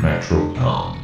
Metrocom.